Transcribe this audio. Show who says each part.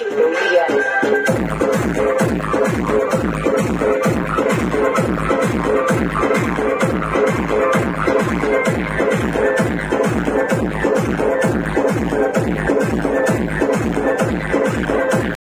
Speaker 1: Hallelujah.